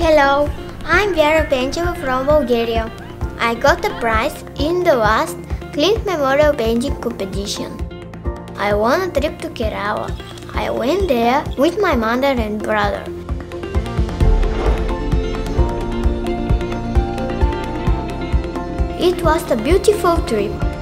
Hello, I'm Viara Pencheva from Bulgaria. I got a prize in the last Clint Memorial Painting Competition. I won a trip to Kerala. I went there with my mother and brother. It was a beautiful trip.